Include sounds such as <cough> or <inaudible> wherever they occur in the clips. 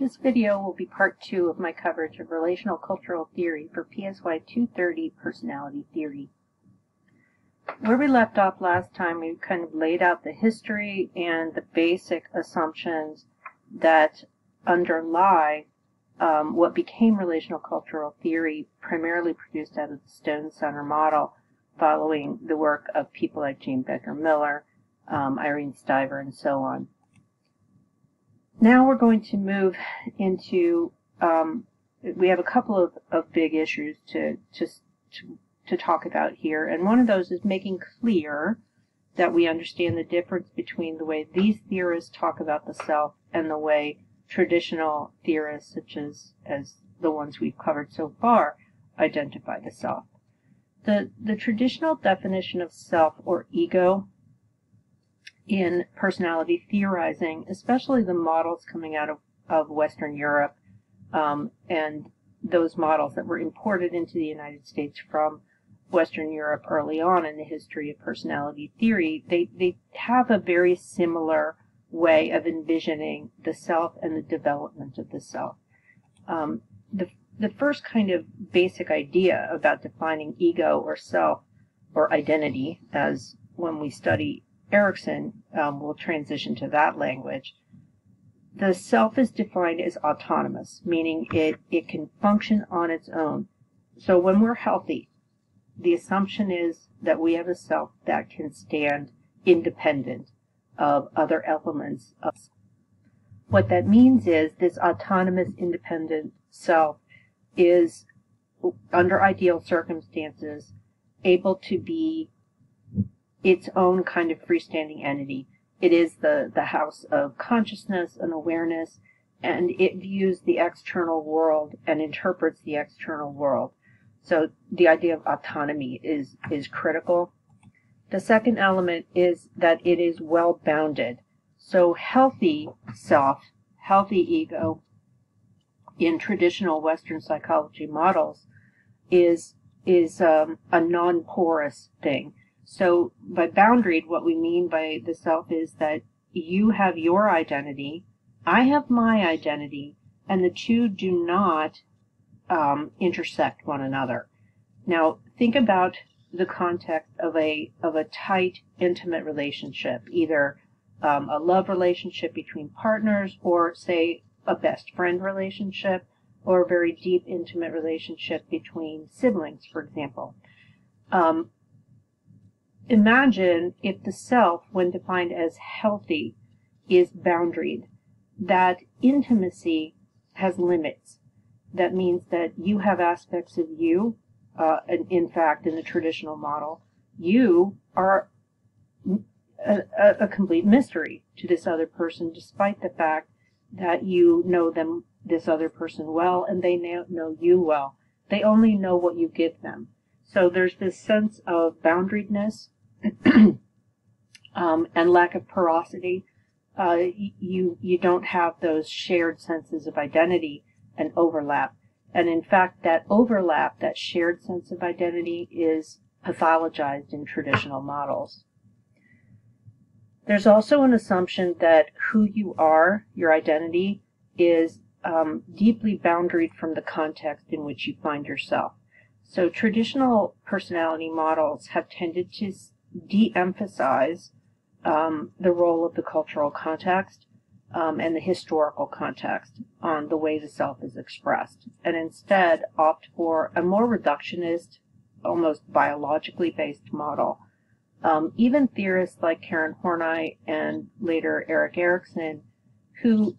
This video will be part two of my coverage of relational cultural theory for PSY 230 personality theory. Where we left off last time, we kind of laid out the history and the basic assumptions that underlie um, what became relational cultural theory, primarily produced out of the Stone Center model, following the work of people like Jean Baker Miller, um, Irene Stiver, and so on. Now we're going to move into, um, we have a couple of, of big issues to, to, to, to talk about here, and one of those is making clear that we understand the difference between the way these theorists talk about the self and the way traditional theorists, such as, as the ones we've covered so far, identify the self. The, the traditional definition of self or ego in personality theorizing, especially the models coming out of, of Western Europe um, and those models that were imported into the United States from Western Europe early on in the history of personality theory, they, they have a very similar way of envisioning the self and the development of the self. Um, the, the first kind of basic idea about defining ego or self or identity, as when we study Erikson um, will transition to that language. The self is defined as autonomous, meaning it, it can function on its own. So when we're healthy, the assumption is that we have a self that can stand independent of other elements of what that means is this autonomous independent self is under ideal circumstances able to be its own kind of freestanding entity. It is the, the house of consciousness and awareness, and it views the external world and interprets the external world. So the idea of autonomy is, is critical. The second element is that it is well bounded. So healthy self, healthy ego, in traditional Western psychology models, is is um, a non-porous thing. So by boundaried, what we mean by the self is that you have your identity, I have my identity, and the two do not um, intersect one another. Now think about the context of a of a tight, intimate relationship, either um, a love relationship between partners, or say a best friend relationship, or a very deep, intimate relationship between siblings, for example. Um, imagine if the self, when defined as healthy, is boundaried, that intimacy has limits. That means that you have aspects of you, uh, and in fact, in the traditional model, you are a, a, complete mystery to this other person, despite the fact that you know them, this other person well, and they know you well. They only know what you give them. So there's this sense of boundariedness <clears throat> um, and lack of porosity, uh, you you don't have those shared senses of identity and overlap. And in fact, that overlap, that shared sense of identity, is pathologized in traditional models. There's also an assumption that who you are, your identity, is um, deeply boundaried from the context in which you find yourself. So traditional personality models have tended to de-emphasize um, the role of the cultural context um, and the historical context on the way the self is expressed, and instead opt for a more reductionist, almost biologically based model. Um, even theorists like Karen Horney and later Erik Erikson, who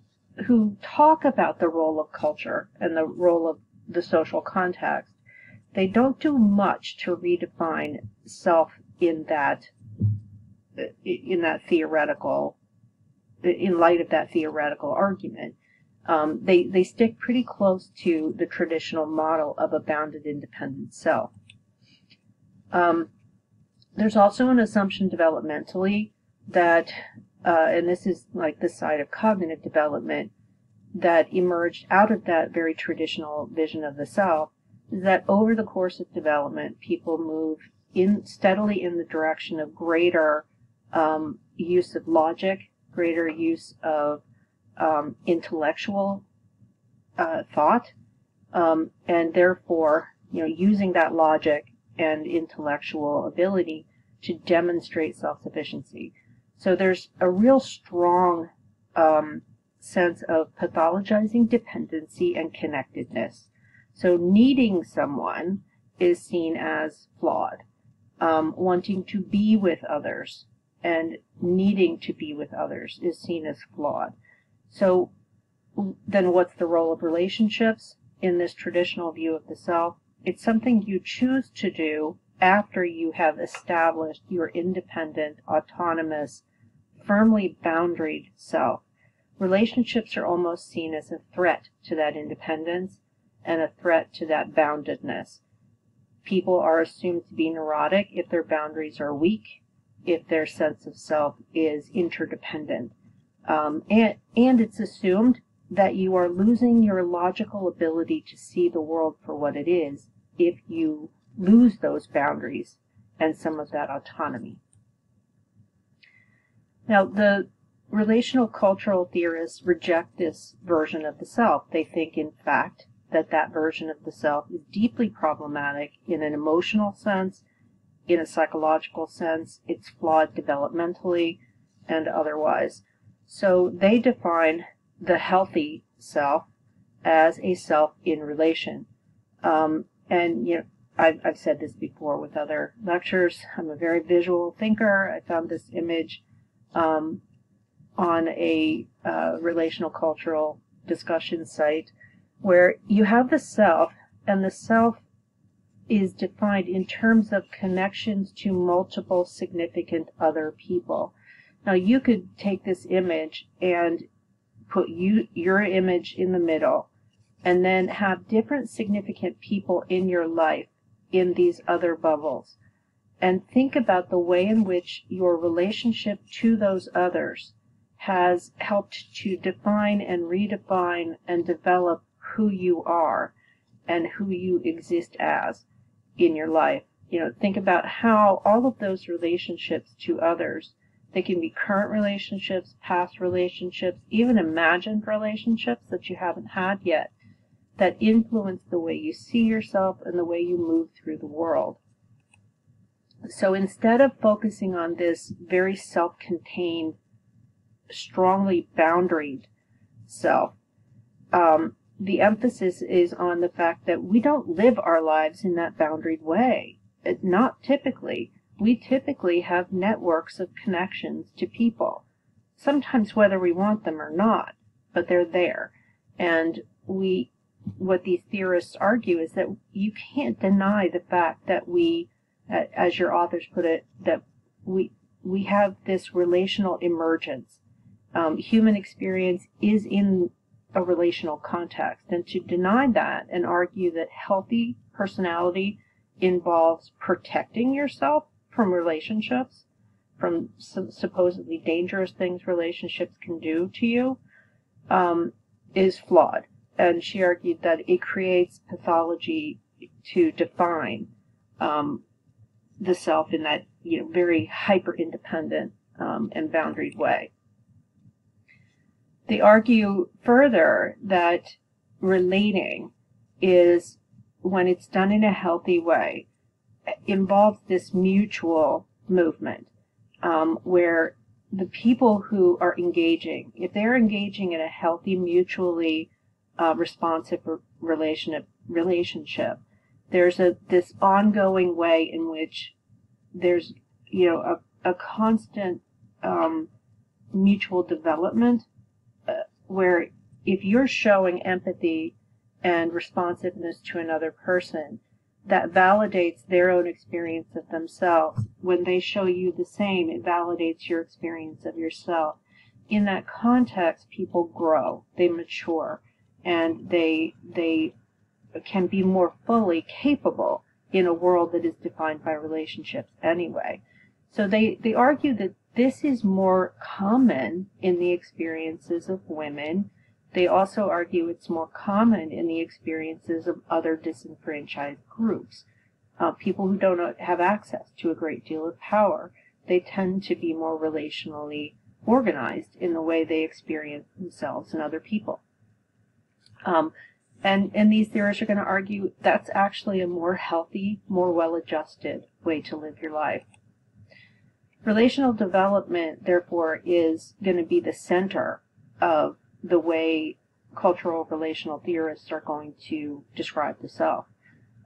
who talk about the role of culture and the role of the social context, they don't do much to redefine self in that in that theoretical in light of that theoretical argument. Um, they they stick pretty close to the traditional model of a bounded independent self. Um, there's also an assumption developmentally that, uh, and this is like the side of cognitive development that emerged out of that very traditional vision of the self, is that over the course of development, people move in steadily in the direction of greater um, use of logic, greater use of um, intellectual uh, thought, um, and therefore, you know, using that logic and intellectual ability to demonstrate self-sufficiency. So there's a real strong um, sense of pathologizing dependency and connectedness. So needing someone is seen as flawed. Um, wanting to be with others and needing to be with others is seen as flawed. So then what's the role of relationships in this traditional view of the self? It's something you choose to do after you have established your independent, autonomous, firmly boundaried self. Relationships are almost seen as a threat to that independence and a threat to that boundedness. People are assumed to be neurotic if their boundaries are weak, if their sense of self is interdependent. Um, and, and it's assumed that you are losing your logical ability to see the world for what it is if you lose those boundaries and some of that autonomy. Now, the relational cultural theorists reject this version of the self. They think, in fact, that that version of the self is deeply problematic in an emotional sense, in a psychological sense, it's flawed developmentally and otherwise. So they define the healthy self as a self in relation. Um, and, you know, I've, I've said this before with other lectures. I'm a very visual thinker. I found this image um, on a uh, relational cultural discussion site where you have the self, and the self is defined in terms of connections to multiple significant other people. Now you could take this image and put you your image in the middle and then have different significant people in your life in these other bubbles and think about the way in which your relationship to those others has helped to define and redefine and develop who you are and who you exist as in your life. You know, think about how all of those relationships to others, they can be current relationships, past relationships, even imagined relationships that you haven't had yet, that influence the way you see yourself and the way you move through the world. So instead of focusing on this very self-contained, strongly boundaried self, um, the emphasis is on the fact that we don't live our lives in that boundaried way. It, not typically. We typically have networks of connections to people, sometimes whether we want them or not, but they're there. And we, what these theorists argue is that you can't deny the fact that we, as your authors put it, that we, we have this relational emergence. Um, human experience is in a relational context. And to deny that and argue that healthy personality involves protecting yourself from relationships, from supposedly dangerous things relationships can do to you, um, is flawed. And she argued that it creates pathology to define um, the self in that you know very hyper independent um, and boundaried way. They argue further that relating is, when it's done in a healthy way, involves this mutual movement um, where the people who are engaging, if they're engaging in a healthy, mutually uh, responsive relationship, relationship, there's a this ongoing way in which there's you know a, a constant um, mutual development where if you're showing empathy and responsiveness to another person, that validates their own experience of themselves. When they show you the same, it validates your experience of yourself. In that context, people grow, they mature, and they, they can be more fully capable in a world that is defined by relationships anyway. So they, they argue that this is more common in the experiences of women. They also argue it's more common in the experiences of other disenfranchised groups. Uh, people who don't have access to a great deal of power. They tend to be more relationally organized in the way they experience themselves and other people. Um, and, and these theorists are going to argue that's actually a more healthy, more well adjusted way to live your life. Relational development, therefore, is going to be the center of the way cultural relational theorists are going to describe the self.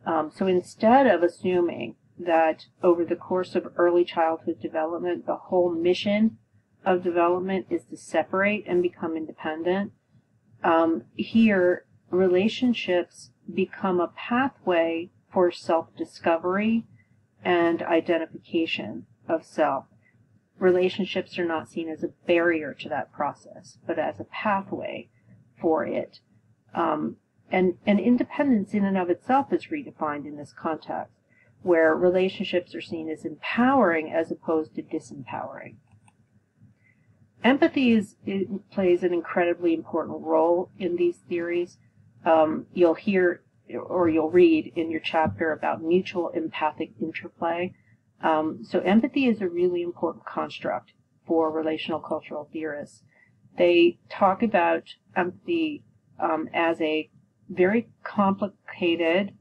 Um, so instead of assuming that over the course of early childhood development, the whole mission of development is to separate and become independent, um, here relationships become a pathway for self discovery and identification of self. Relationships are not seen as a barrier to that process, but as a pathway for it. Um, and, and independence in and of itself is redefined in this context, where relationships are seen as empowering as opposed to disempowering. Empathy is, plays an incredibly important role in these theories. Um, you'll hear or you'll read in your chapter about mutual empathic interplay. Um, so empathy is a really important construct for relational cultural theorists. They talk about empathy um, as a very complicated,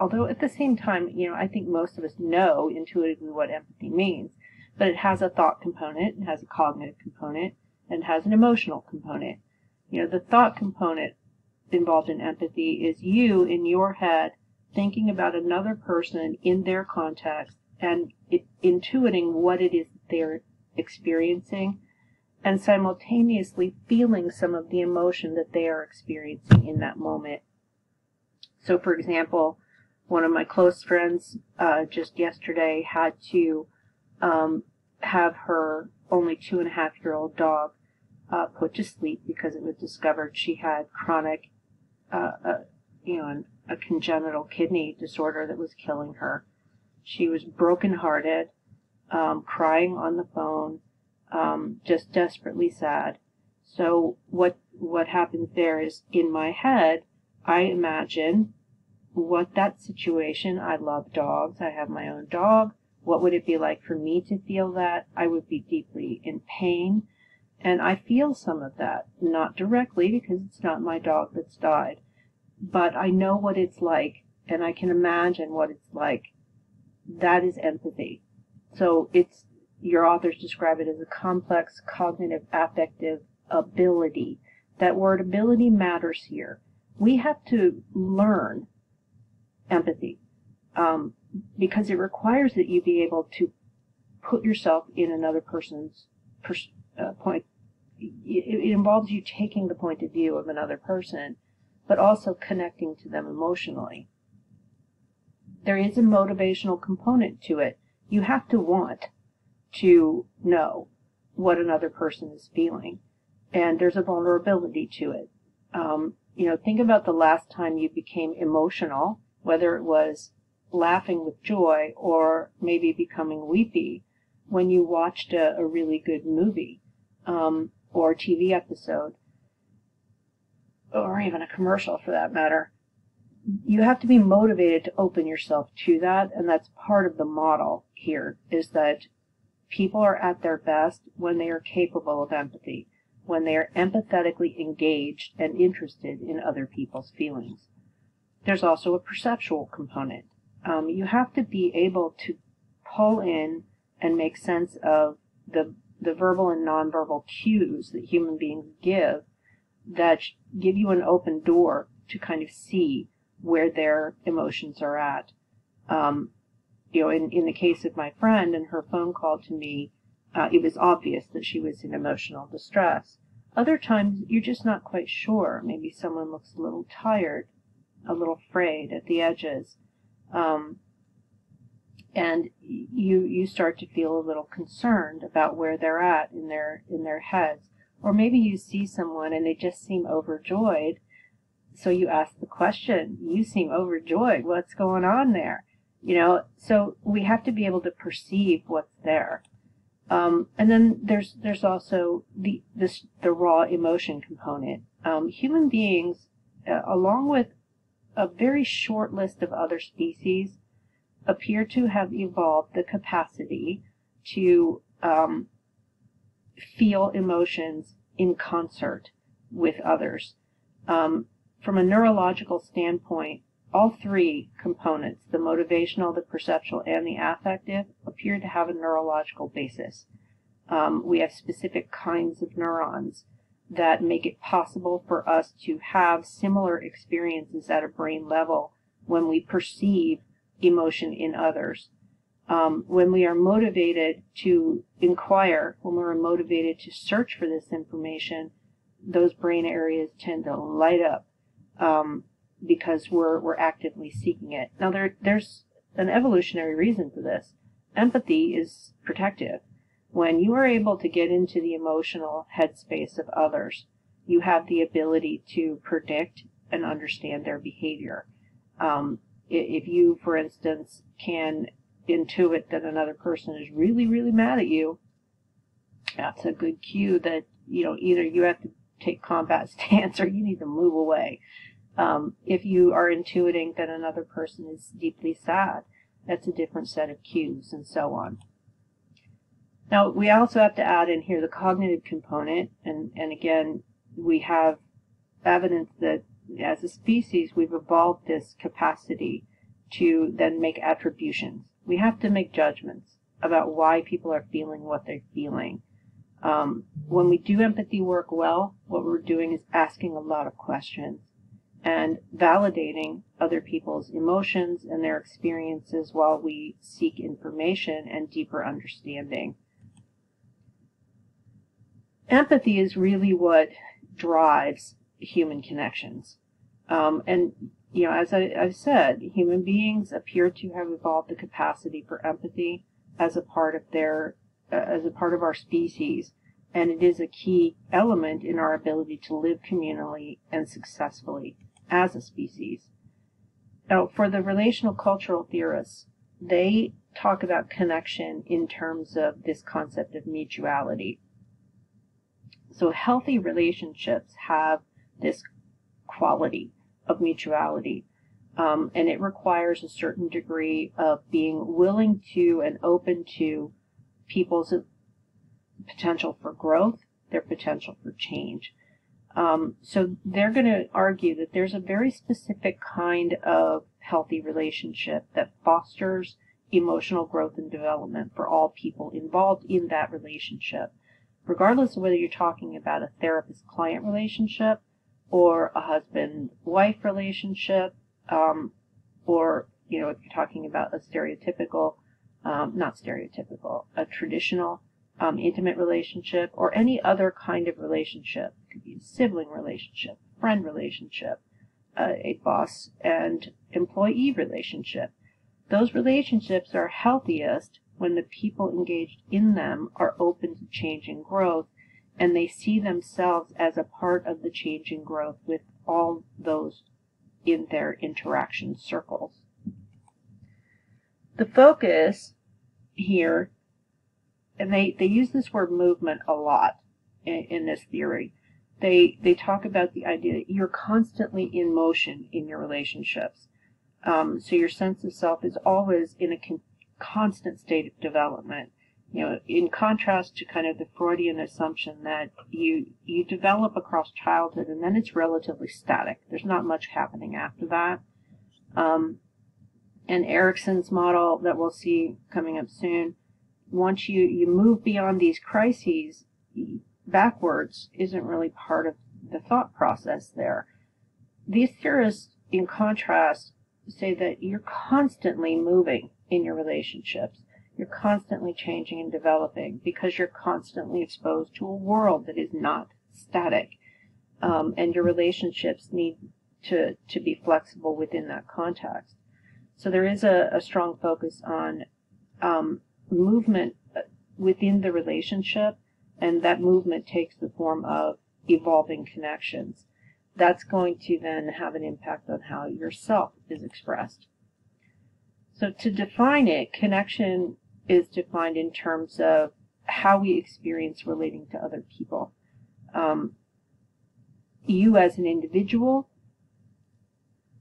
although at the same time, you know, I think most of us know intuitively what empathy means, but it has a thought component, it has a cognitive component, and it has an emotional component. You know, the thought component involved in empathy is you in your head thinking about another person in their context and it, intuiting what it is they're experiencing and simultaneously feeling some of the emotion that they are experiencing in that moment. So, for example, one of my close friends uh, just yesterday had to um, have her only two and a half year old dog uh, put to sleep because it was discovered she had chronic, uh, uh you know, a congenital kidney disorder that was killing her. She was brokenhearted, um, crying on the phone, um, just desperately sad. So what what happens there is in my head, I imagine what that situation. I love dogs. I have my own dog. What would it be like for me to feel that? I would be deeply in pain. And I feel some of that, not directly because it's not my dog that's died, but I know what it's like and I can imagine what it's like. That is empathy. So it's your authors describe it as a complex cognitive affective ability. That word ability matters here. We have to learn empathy um, because it requires that you be able to put yourself in another person's pers- uh, point. It, it involves you taking the point of view of another person, but also connecting to them emotionally. There is a motivational component to it. You have to want to know what another person is feeling. And there's a vulnerability to it. Um, you know, think about the last time you became emotional, whether it was laughing with joy or maybe becoming weepy when you watched a, a really good movie um, or TV episode or even a commercial for that matter. You have to be motivated to open yourself to that, and that's part of the model here is that People are at their best when they are capable of empathy, when they are empathetically engaged and interested in other people's feelings. There's also a perceptual component. Um, you have to be able to pull in and make sense of the the verbal and nonverbal cues that human beings give that give you an open door to kind of see where their emotions are at. Um, you know, in, in the case of my friend and her phone call to me, uh, it was obvious that she was in emotional distress. Other times, you're just not quite sure. Maybe someone looks a little tired, a little frayed at the edges. Um, and you you start to feel a little concerned about where they're at in their in their heads or maybe you see someone and they just seem overjoyed so you ask the question you seem overjoyed what's going on there? You know so we have to be able to perceive what's there. Um, and then there's there's also the this the raw emotion component. Um, human beings uh, along with a very short list of other species appear to have evolved the capacity to um, feel emotions in concert with others. Um, from a neurological standpoint, all three components, the motivational, the perceptual, and the affective, appear to have a neurological basis. Um, we have specific kinds of neurons that make it possible for us to have similar experiences at a brain level when we perceive emotion in others. Um, when we are motivated to inquire, when we're motivated to search for this information, those brain areas tend to light up um, because we're we're actively seeking it. Now there there's an evolutionary reason for this. Empathy is protective. When you are able to get into the emotional headspace of others, you have the ability to predict and understand their behavior. Um, if you, for instance, can intuit that another person is really, really mad at you, that's a good cue that, you know, either you have to take combat <laughs> stance or you need to move away. Um, if you are intuiting that another person is deeply sad, that's a different set of cues and so on. Now, we also have to add in here the cognitive component, and, and again, we have evidence that as a species, we've evolved this capacity to then make attributions. We have to make judgments about why people are feeling what they're feeling. Um, when we do empathy work well, what we're doing is asking a lot of questions and validating other people's emotions and their experiences while we seek information and deeper understanding. Empathy is really what drives human connections. Um, and, you know, as I, have said, human beings appear to have evolved the capacity for empathy as a part of their, uh, as a part of our species. And it is a key element in our ability to live communally and successfully as a species. Now, for the relational cultural theorists, they talk about connection in terms of this concept of mutuality. So healthy relationships have this quality of mutuality. Um, and it requires a certain degree of being willing to and open to people's potential for growth, their potential for change. Um, so they're going to argue that there's a very specific kind of healthy relationship that fosters emotional growth and development for all people involved in that relationship, regardless of whether you're talking about a therapist client relationship or a husband wife relationship, um, or, you know, if you're talking about a stereotypical, um, not stereotypical, a traditional um, intimate relationship, or any other kind of relationship. It could be a sibling relationship, friend relationship, uh, a boss and employee relationship. Those relationships are healthiest when the people engaged in them are open to change and growth and they see themselves as a part of the change and growth with all those in their interaction circles. The focus here and they, they use this word movement a lot in, in this theory. They, they talk about the idea that you're constantly in motion in your relationships. Um, so your sense of self is always in a con- constant state of development. You know, in contrast to kind of the Freudian assumption that you you develop across childhood and then it's relatively static. There's not much happening after that. Um, and Erikson's model that we'll see coming up soon once you, you move beyond these crises, backwards isn't really part of the thought process there. These theorists, in contrast, say that you're constantly moving in your relationships. You're constantly changing and developing because you're constantly exposed to a world that is not static. Um, and your relationships need to, to be flexible within that context. So there is a, a strong focus on um, movement within the relationship, and that movement takes the form of evolving connections. That's going to then have an impact on how yourself is expressed. So to define it, connection is defined in terms of how we experience relating to other people. Um, you as an individual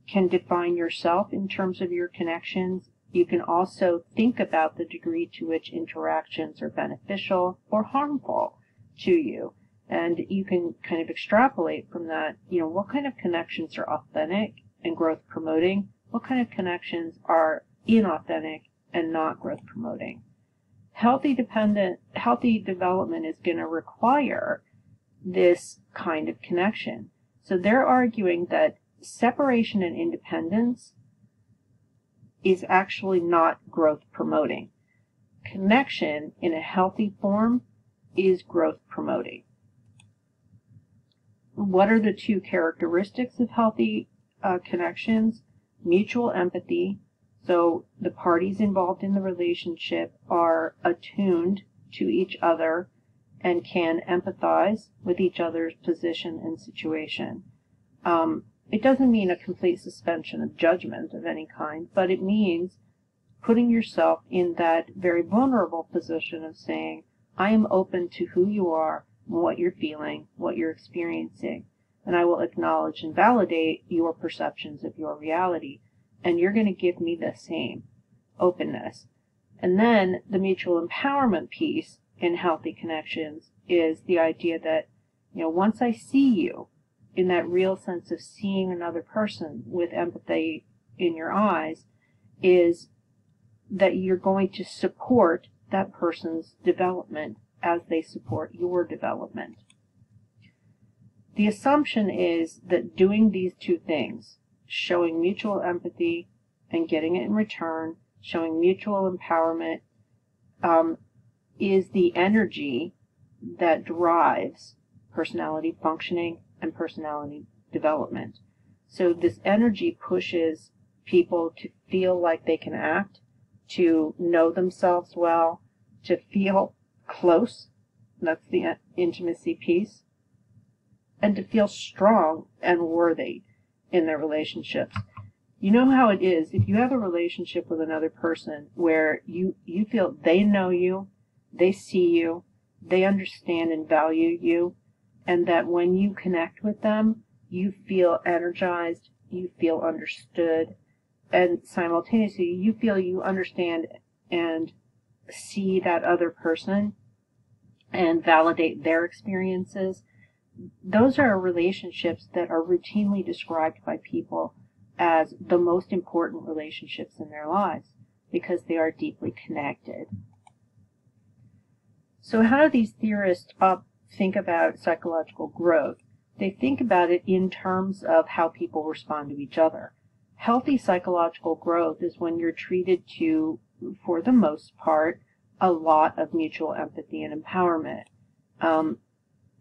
can define yourself in terms of your connections you can also think about the degree to which interactions are beneficial or harmful to you. And you can kind of extrapolate from that, you know, what kind of connections are authentic and growth promoting? What kind of connections are inauthentic and not growth promoting? Healthy dependent, healthy development is going to require this kind of connection. So they're arguing that separation and independence is actually not growth promoting. Connection in a healthy form is growth promoting. What are the two characteristics of healthy uh, connections? Mutual empathy. So the parties involved in the relationship are attuned to each other and can empathize with each other's position and situation. Um, it doesn't mean a complete suspension of judgment of any kind, but it means putting yourself in that very vulnerable position of saying, I am open to who you are, what you're feeling, what you're experiencing, and I will acknowledge and validate your perceptions of your reality, and you're going to give me the same openness. And then the mutual empowerment piece in healthy connections is the idea that, you know, once I see you in that real sense of seeing another person with empathy in your eyes, is that you're going to support that person's development as they support your development. The assumption is that doing these two things, showing mutual empathy and getting it in return, showing mutual empowerment, um, is the energy that drives personality functioning and personality development. So this energy pushes people to feel like they can act, to know themselves well, to feel close. That's the intimacy piece. And to feel strong and worthy in their relationships. You know how it is if you have a relationship with another person where you, you feel they know you, they see you, they understand and value you, and that when you connect with them, you feel energized, you feel understood, and simultaneously you feel you understand and see that other person and validate their experiences. Those are relationships that are routinely described by people as the most important relationships in their lives because they are deeply connected. So how do these theorists up think about psychological growth? They think about it in terms of how people respond to each other. Healthy psychological growth is when you're treated to, for the most part, a lot of mutual empathy and empowerment. Um,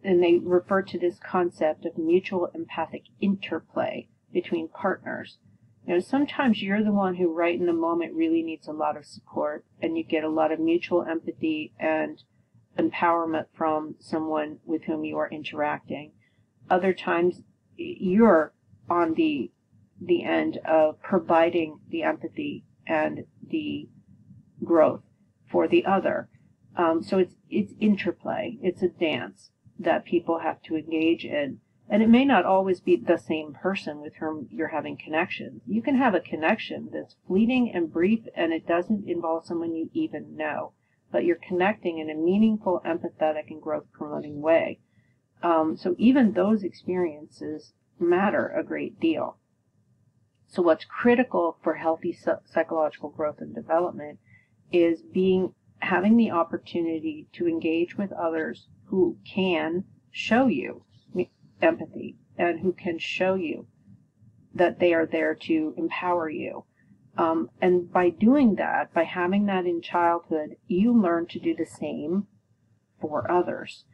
and they refer to this concept of mutual empathic interplay between partners. You know, sometimes you're the one who right in the moment really needs a lot of support and you get a lot of mutual empathy and empowerment from someone with whom you are interacting. Other times you're on the the end of providing the empathy and the growth for the other. Um, so it's it's interplay. It's a dance that people have to engage in. And it may not always be the same person with whom you're having connections. You can have a connection that's fleeting and brief and it doesn't involve someone you even know but you're connecting in a meaningful, empathetic, and growth promoting way. Um, so even those experiences matter a great deal. So what's critical for healthy psychological growth and development is being having the opportunity to engage with others who can show you empathy and who can show you that they are there to empower you um, and by doing that, by having that in childhood, you learn to do the same for others.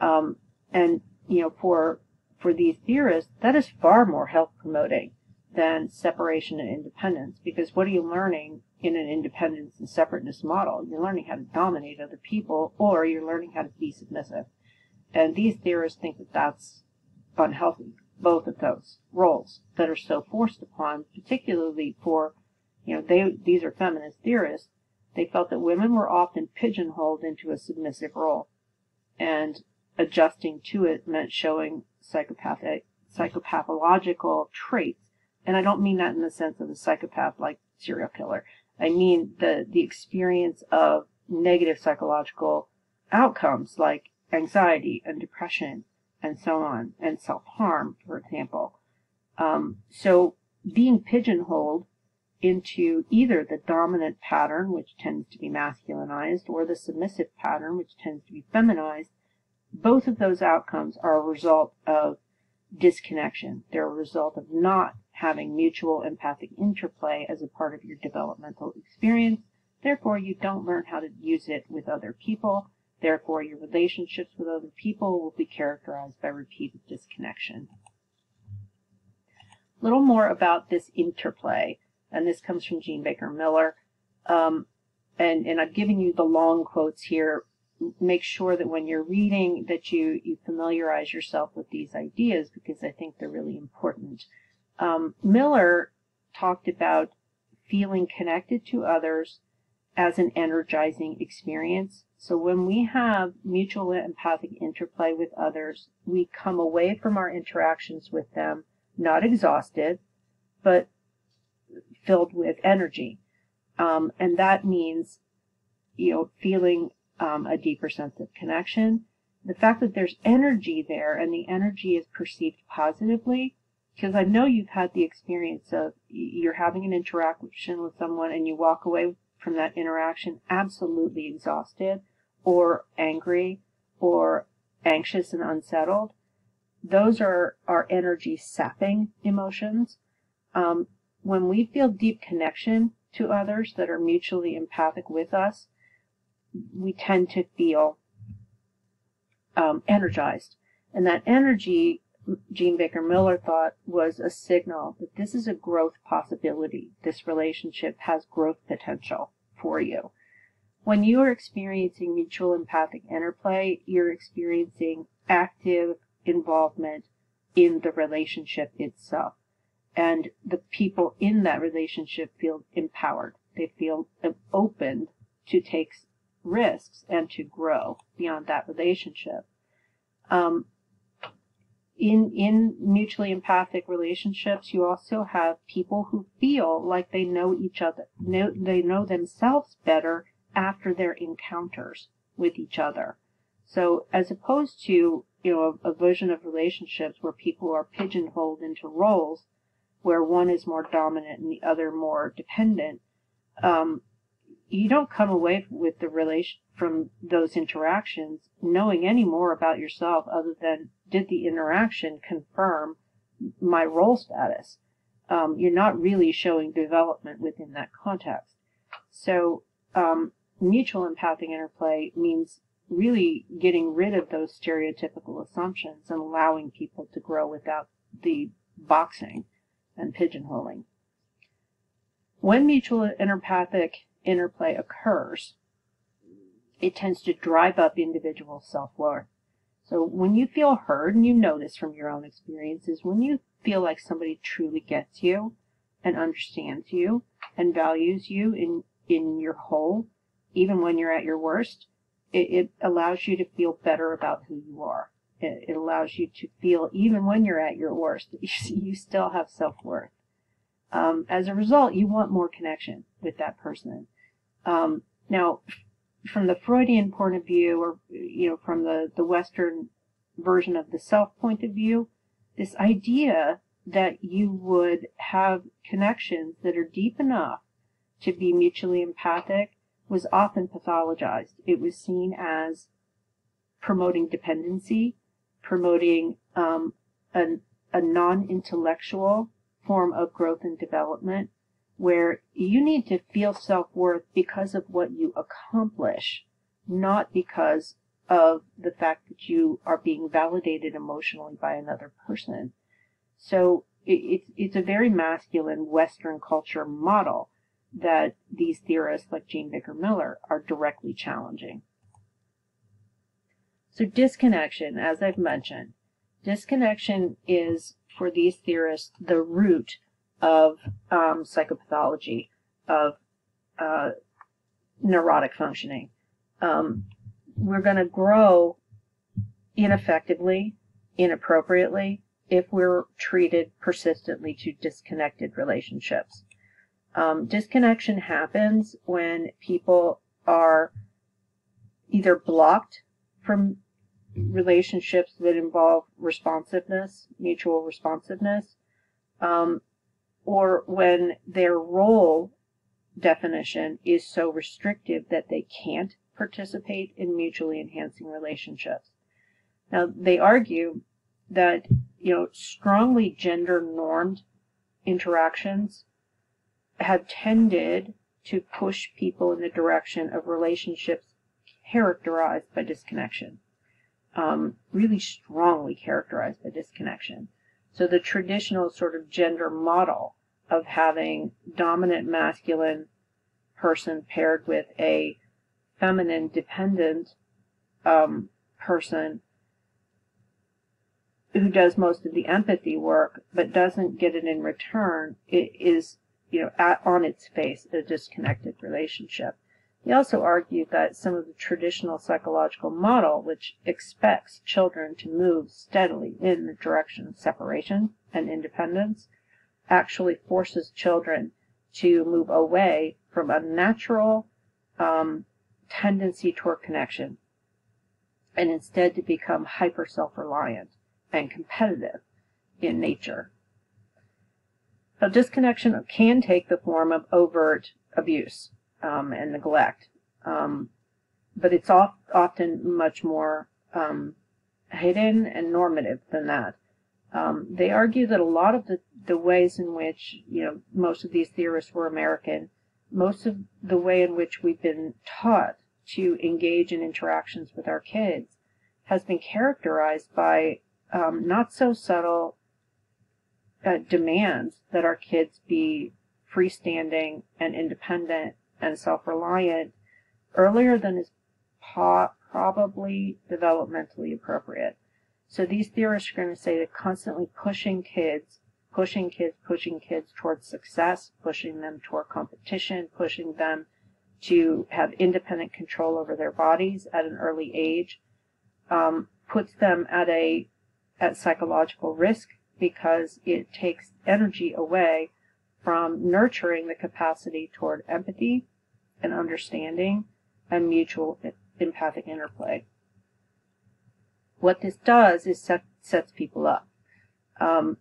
Um, and, you know, for, for these theorists, that is far more health promoting than separation and independence. Because what are you learning in an independence and separateness model? You're learning how to dominate other people or you're learning how to be submissive. And these theorists think that that's unhealthy, both of those roles that are so forced upon, particularly for you know, they these are feminist theorists. They felt that women were often pigeonholed into a submissive role, and adjusting to it meant showing psychopathic psychopathological traits. And I don't mean that in the sense of a psychopath like serial killer. I mean the the experience of negative psychological outcomes like anxiety and depression and so on, and self harm, for example. Um, so being pigeonholed into either the dominant pattern, which tends to be masculinized, or the submissive pattern, which tends to be feminized, both of those outcomes are a result of disconnection. They're a result of not having mutual empathic interplay as a part of your developmental experience. Therefore, you don't learn how to use it with other people. Therefore, your relationships with other people will be characterized by repeated disconnection. A little more about this interplay, and this comes from Jean Baker Miller. Um, and, and I've given you the long quotes here. Make sure that when you're reading that you, you familiarize yourself with these ideas because I think they're really important. Um, Miller talked about feeling connected to others as an energizing experience. So when we have mutual empathic interplay with others, we come away from our interactions with them not exhausted, but filled with energy. Um, and that means, you know, feeling um, a deeper sense of connection. The fact that there's energy there and the energy is perceived positively, because I know you've had the experience of you're having an interaction with someone and you walk away from that interaction absolutely exhausted or angry or anxious and unsettled. Those are our energy sapping emotions. Um, when we feel deep connection to others that are mutually empathic with us, we tend to feel um, energized. And that energy, Jean Baker Miller thought, was a signal that this is a growth possibility. This relationship has growth potential for you. When you are experiencing mutual empathic interplay, you're experiencing active involvement in the relationship itself. And the people in that relationship feel empowered. They feel open to take risks and to grow beyond that relationship. Um, in in mutually empathic relationships, you also have people who feel like they know each other, know, they know themselves better after their encounters with each other. So as opposed to you know a, a version of relationships where people are pigeonholed into roles, where one is more dominant and the other more dependent, um, you don't come away with the relation from those interactions knowing any more about yourself other than did the interaction confirm my role status? Um, you're not really showing development within that context. So, um, mutual empathic interplay means really getting rid of those stereotypical assumptions and allowing people to grow without the boxing and pigeonholing. When mutual empathic interplay occurs, it tends to drive up individual self-worth. So when you feel heard, and you know this from your own experiences, when you feel like somebody truly gets you and understands you and values you in, in your whole, even when you're at your worst, it, it allows you to feel better about who you are. It, it allows you to feel, even when you're at your worst, <laughs> you still have self-worth. Um, as a result, you want more connection with that person. Um, now, from the Freudian point of view, or you know, from the the Western version of the self point of view, this idea that you would have connections that are deep enough to be mutually empathic was often pathologized. It was seen as promoting dependency, promoting um, a, a non-intellectual form of growth and development, where you need to feel self-worth because of what you accomplish, not because of the fact that you are being validated emotionally by another person. So it, it's a very masculine Western culture model that these theorists like Jean Baker Miller are directly challenging. So disconnection, as I've mentioned, disconnection is for these theorists the root of um, psychopathology, of uh, neurotic functioning. Um, we're going to grow ineffectively, inappropriately, if we're treated persistently to disconnected relationships. Um, disconnection happens when people are either blocked from relationships that involve responsiveness, mutual responsiveness, um, or when their role definition is so restrictive that they can't participate in mutually enhancing relationships. Now, they argue that, you know, strongly gender normed interactions have tended to push people in the direction of relationships characterized by disconnection, um, really strongly characterized by disconnection. So the traditional sort of gender model of having dominant masculine person paired with a feminine dependent um, person who does most of the empathy work but doesn't get it in return it is you know at, on its face a disconnected relationship he also argued that some of the traditional psychological model which expects children to move steadily in the direction of separation and independence actually forces children to move away from a natural um, tendency toward connection and instead to become hyper self reliant and competitive in nature. Now, disconnection can take the form of overt abuse um, and neglect, um, but it's oft, often much more um, hidden and normative than that. Um, they argue that a lot of the, the ways in which, you know, most of these theorists were American, most of the way in which we've been taught to engage in interactions with our kids has been characterized by um, not so subtle uh, demands that our kids be freestanding and independent and self-reliant earlier than is po- probably developmentally appropriate. So these theorists are going to say that constantly pushing kids, pushing kids, pushing kids towards success, pushing them toward competition, pushing them to have independent control over their bodies at an early age, um, puts them at a at psychological risk because it takes energy away from nurturing the capacity toward empathy and understanding and mutual empathic interplay what this does is set, sets people up um,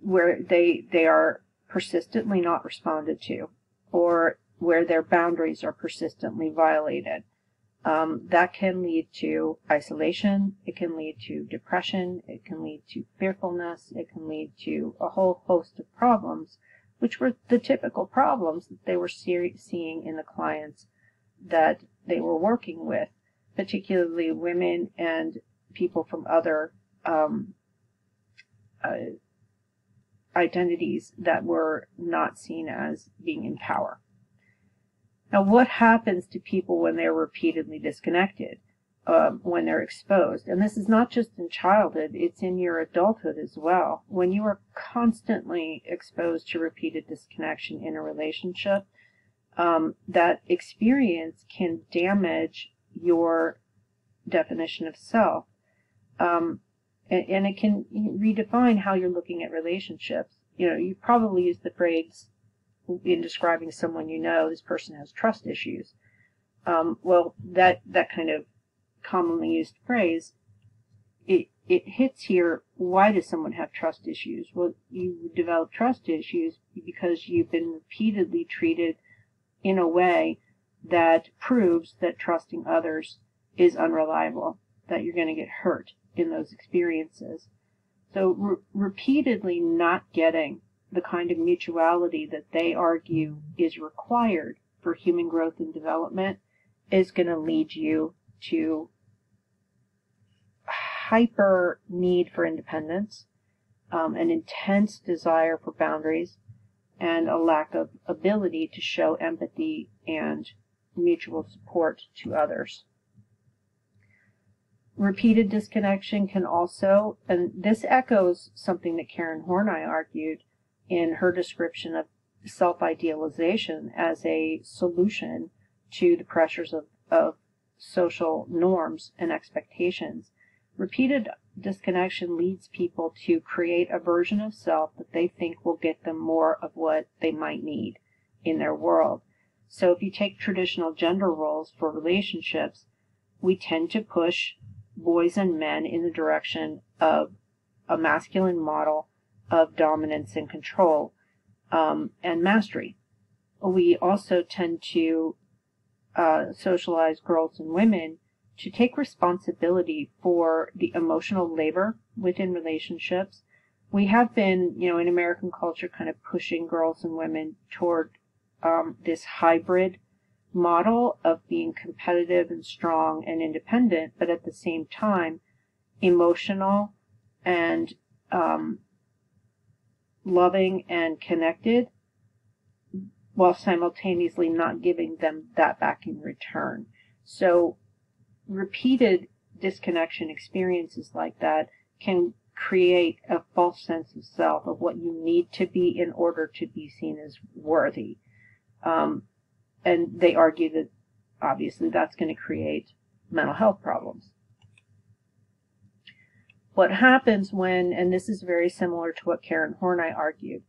where they they are persistently not responded to, or where their boundaries are persistently violated. Um, that can lead to isolation. It can lead to depression. It can lead to fearfulness. It can lead to a whole host of problems, which were the typical problems that they were see- seeing in the clients that they were working with particularly women and people from other um, uh, identities that were not seen as being in power. Now, what happens to people when they're repeatedly disconnected, um, when they're exposed? And this is not just in childhood, it's in your adulthood as well. When you are constantly exposed to repeated disconnection in a relationship, um, that experience can damage your definition of self. Um, and, and, it can redefine how you're looking at relationships. You know, you probably use the phrase in describing someone you know, this person has trust issues. Um, well, that, that kind of commonly used phrase, it, it hits here, why does someone have trust issues? Well, you develop trust issues because you've been repeatedly treated in a way that proves that trusting others is unreliable, that you're going to get hurt in those experiences. So re- repeatedly not getting the kind of mutuality that they argue is required for human growth and development is going to lead you to hyper need for independence, um, an intense desire for boundaries, and a lack of ability to show empathy and mutual support to others. Repeated disconnection can also, and this echoes something that Karen Horney argued in her description of self idealization as a solution to the pressures of, of social norms and expectations. Repeated disconnection leads people to create a version of self that they think will get them more of what they might need in their world. So if you take traditional gender roles for relationships, we tend to push boys and men in the direction of a masculine model of dominance and control um, and mastery. We also tend to uh, socialize girls and women to take responsibility for the emotional labor within relationships. We have been, you know, in American culture, kind of pushing girls and women toward um, this hybrid model of being competitive and strong and independent, but at the same time, emotional and um, loving and connected while simultaneously not giving them that back in return. So repeated disconnection experiences like that can create a false sense of self of what you need to be in order to be seen as worthy. Um, and they argue that obviously that's going to create mental health problems. What happens when, and this is very similar to what Karen Horney argued,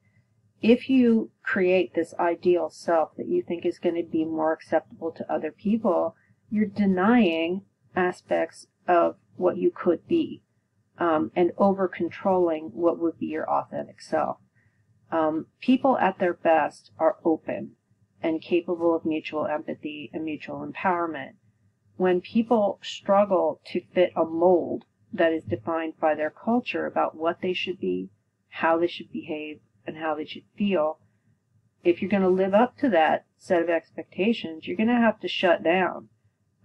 if you create this ideal self that you think is going to be more acceptable to other people, you're denying aspects of what you could be um, and over controlling what would be your authentic self. Um, people at their best are open and capable of mutual empathy and mutual empowerment. When people struggle to fit a mold that is defined by their culture about what they should be, how they should behave, and how they should feel, if you're going to live up to that set of expectations, you're going to have to shut down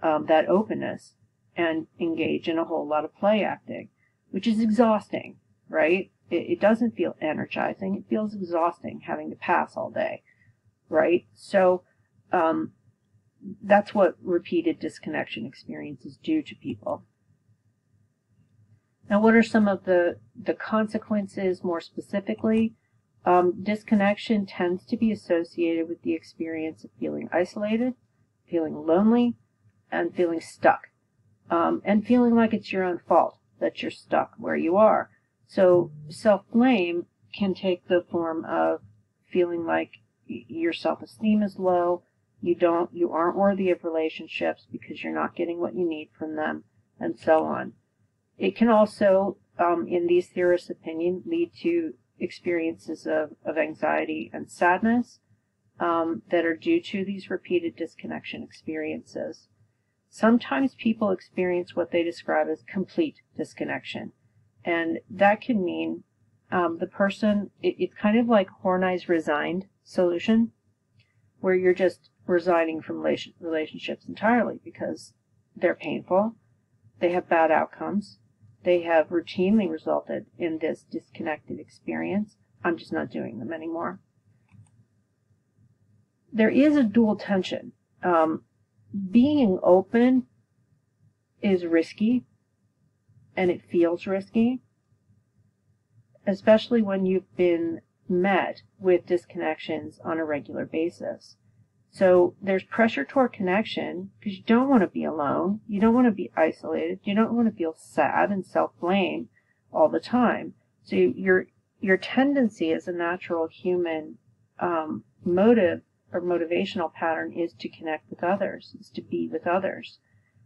um, that openness and engage in a whole lot of play acting, which is exhausting, right? It, it doesn't feel energizing. It feels exhausting having to pass all day right? So um, that's what repeated disconnection experiences do to people. Now, what are some of the, the consequences more specifically? Um, disconnection tends to be associated with the experience of feeling isolated, feeling lonely, and feeling stuck, um, and feeling like it's your own fault that you're stuck where you are. So self blame can take the form of feeling like your self-esteem is low, you don't, you aren't worthy of relationships because you're not getting what you need from them, and so on. It can also, um, in these theorists' opinion, lead to experiences of, of anxiety and sadness um, that are due to these repeated disconnection experiences. Sometimes people experience what they describe as complete disconnection, and that can mean um, the person, it, it's kind of like Horney's resigned solution where you're just resigning from relationships entirely because they're painful, they have bad outcomes, they have routinely resulted in this disconnected experience. I'm just not doing them anymore. There is a dual tension. Um, being open is risky and it feels risky, especially when you've been met with disconnections on a regular basis. So there's pressure toward connection because you don't want to be alone. You don't want to be isolated. You don't want to feel sad and self-blame all the time. So your your tendency as a natural human um, motive or motivational pattern is to connect with others, is to be with others.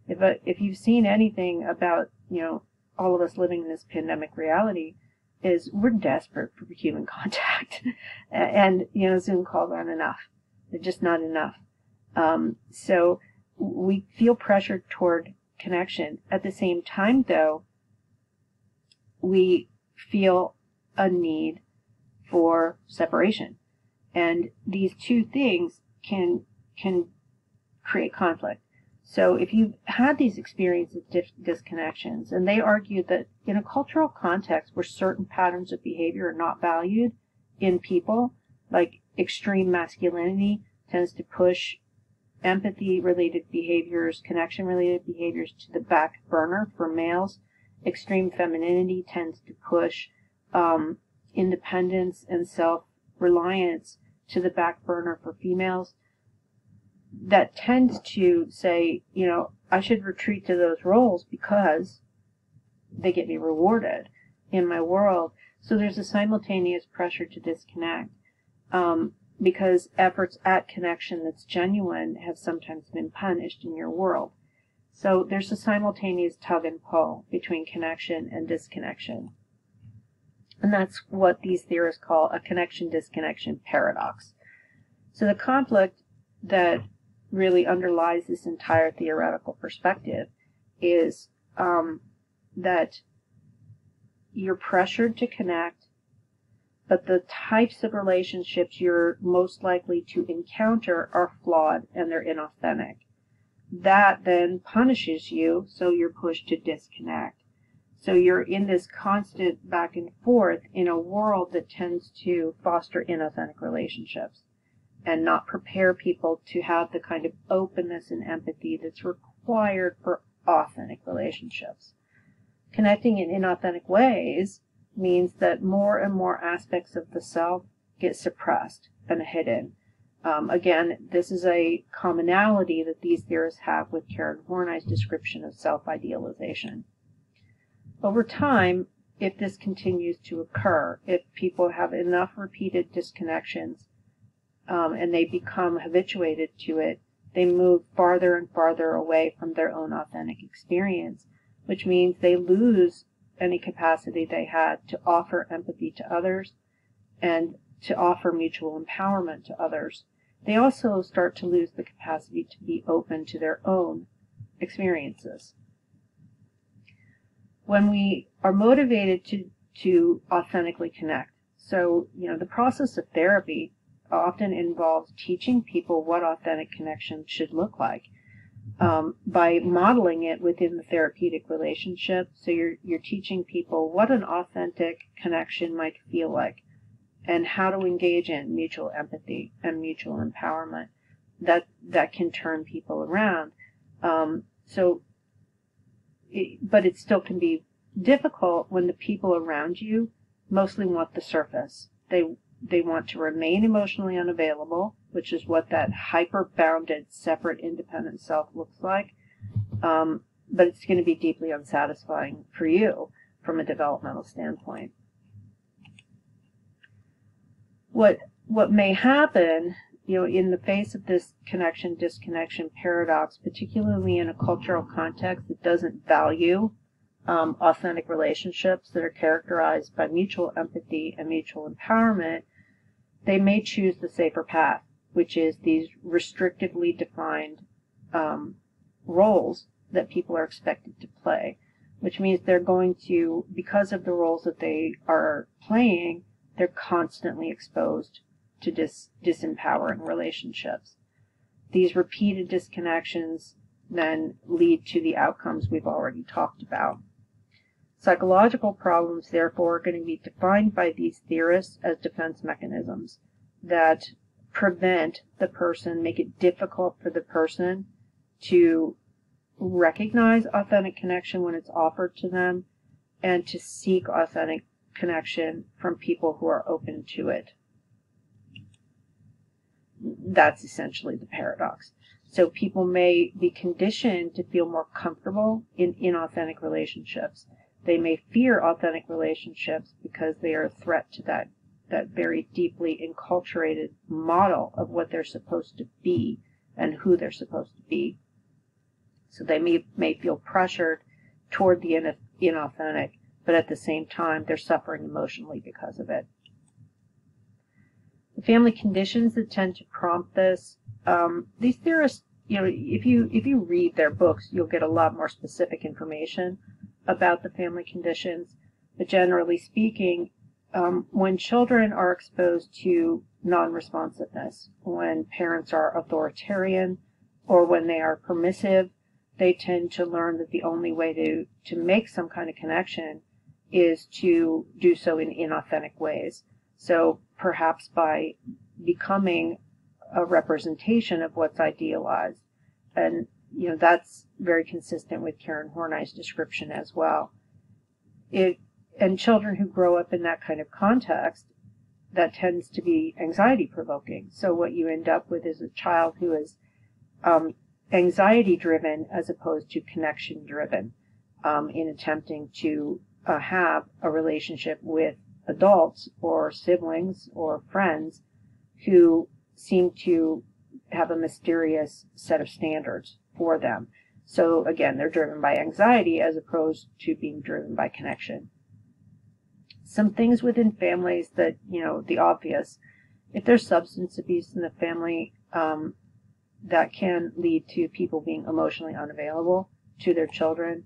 If a, if you've seen anything about you know all of us living in this pandemic reality, is we're desperate for human <laughs> contact. and, you know, Zoom calls aren't enough. They're just not enough. Um, so we feel pressured toward connection. At the same time, though, we feel a need for separation. And these two things can, can create conflict. So if you've had these experiences of disconnections, and they argue that in a cultural context where certain patterns of behavior are not valued in people, like extreme masculinity tends to push empathy related behaviors, connection related behaviors to the back burner for males. Extreme femininity tends to push um, independence and self reliance to the back burner for females that tends to say, you know, I should retreat to those roles because they get me rewarded in my world. So there's a simultaneous pressure to disconnect um, because efforts at connection that's genuine have sometimes been punished in your world. So there's a simultaneous tug and pull between connection and disconnection. And that's what these theorists call a connection disconnection paradox. So the conflict that really underlies this entire theoretical perspective is um, that you're pressured to connect, but the types of relationships you're most likely to encounter are flawed and they're inauthentic. That then punishes you, so you're pushed to disconnect. So you're in this constant back and forth in a world that tends to foster inauthentic relationships and not prepare people to have the kind of openness and empathy that's required for authentic relationships. Connecting in inauthentic ways means that more and more aspects of the self get suppressed and hidden. Um, again, this is a commonality that these theorists have with Karen Horney's description of self-idealization. Over time, if this continues to occur, if people have enough repeated disconnections um, and they become habituated to it, they move farther and farther away from their own authentic experience which means they lose any capacity they had to offer empathy to others and to offer mutual empowerment to others. They also start to lose the capacity to be open to their own experiences. When we are motivated to, to authentically connect, so, you know, the process of therapy often involves teaching people what authentic connection should look like um, by modeling it within the therapeutic relationship. So you're you're teaching people what an authentic connection might feel like, and how to engage in mutual empathy and mutual empowerment. That that can turn people around. Um, so, it, but it still can be difficult when the people around you mostly want the surface. They they want to remain emotionally unavailable, which is what that hyper-bounded, separate, independent self looks like. Um, but it's going to be deeply unsatisfying for you from a developmental standpoint. What what may happen, you know, in the face of this connection disconnection paradox, particularly in a cultural context that doesn't value um, authentic relationships that are characterized by mutual empathy and mutual empowerment, they may choose the safer path, which is these restrictively defined um, roles that people are expected to play, which means they're going to, because of the roles that they are playing, they're constantly exposed to dis- disempowering relationships. These repeated disconnections then lead to the outcomes we've already talked about. Psychological problems, therefore, are going to be defined by these theorists as defense mechanisms that prevent the person, make it difficult for the person to recognize authentic connection when it's offered to them and to seek authentic connection from people who are open to it. That's essentially the paradox. So people may be conditioned to feel more comfortable in inauthentic relationships they may fear authentic relationships because they are a threat to that, that very deeply enculturated model of what they're supposed to be and who they're supposed to be. So they may, may feel pressured toward the inauthentic, but at the same time, they're suffering emotionally because of it. The family conditions that tend to prompt this, um, these theorists, you know, if you if you read their books, you'll get a lot more specific information about the family conditions, but generally speaking, um, when children are exposed to non-responsiveness, when parents are authoritarian, or when they are permissive, they tend to learn that the only way to, to make some kind of connection is to do so in inauthentic ways. So perhaps by becoming a representation of what's idealized. And you know, that's very consistent with Karen Horney's description as well. It, and children who grow up in that kind of context, that tends to be anxiety provoking. So what you end up with is a child who is um, anxiety driven as opposed to connection driven um, in attempting to uh, have a relationship with adults or siblings or friends who seem to have a mysterious set of standards for them. So again, they're driven by anxiety as opposed to being driven by connection. Some things within families that, you know, the obvious. If there's substance abuse in the family, um, that can lead to people being emotionally unavailable to their children.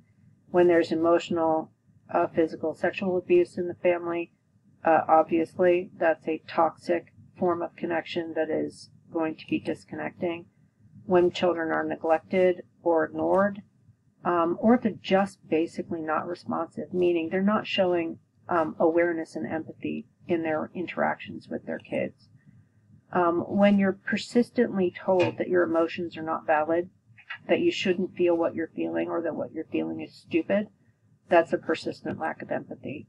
When there's emotional, uh, physical, sexual abuse in the family, uh, obviously that's a toxic form of connection that is going to be disconnecting. When children are neglected or ignored, um, or if they're just basically not responsive, meaning they're not showing um, awareness and empathy in their interactions with their kids. Um, when you're persistently told that your emotions are not valid, that you shouldn't feel what you're feeling, or that what you're feeling is stupid, that's a persistent lack of empathy.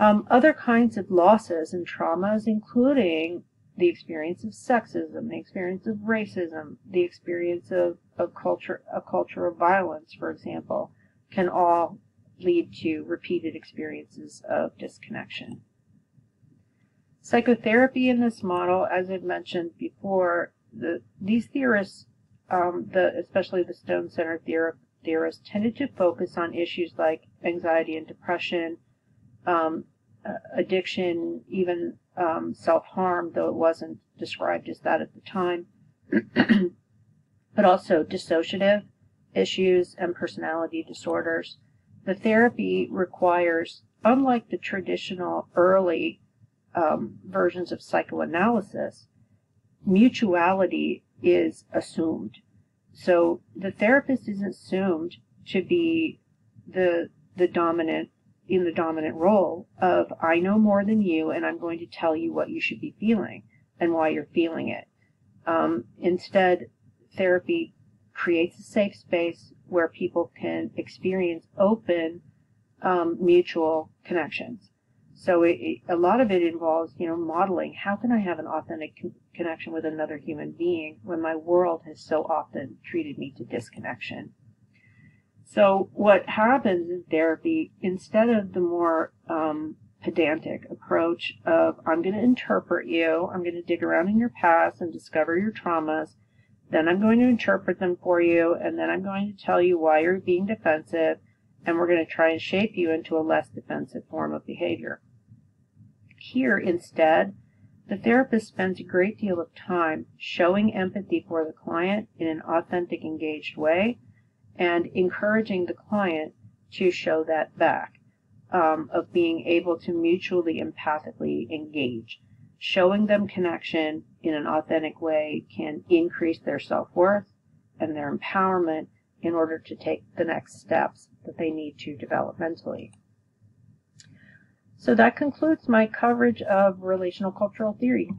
Um, other kinds of losses and traumas, including the experience of sexism, the experience of racism, the experience of, of culture, a culture of violence, for example, can all lead to repeated experiences of disconnection. Psychotherapy in this model, as I've mentioned before, the, these theorists, um, the, especially the Stone Center theor- theorists, tended to focus on issues like anxiety and depression, um, addiction, even um, self harm, though it wasn't described as that at the time, <clears throat> but also dissociative issues and personality disorders. The therapy requires, unlike the traditional early um, versions of psychoanalysis, mutuality is assumed. So the therapist is assumed to be the the dominant in the dominant role of I know more than you and I'm going to tell you what you should be feeling and why you're feeling it. Um, instead, therapy creates a safe space where people can experience open um, mutual connections. So it, it, a lot of it involves, you know, modeling. How can I have an authentic con- connection with another human being when my world has so often treated me to disconnection? So what happens in therapy, instead of the more um, pedantic approach of I'm going to interpret you, I'm going to dig around in your past and discover your traumas, then I'm going to interpret them for you, and then I'm going to tell you why you're being defensive, and we're going to try and shape you into a less defensive form of behavior. Here, instead, the therapist spends a great deal of time showing empathy for the client in an authentic, engaged way and encouraging the client to show that back um, of being able to mutually empathically engage. Showing them connection in an authentic way can increase their self worth and their empowerment in order to take the next steps that they need to developmentally. So that concludes my coverage of relational cultural theory.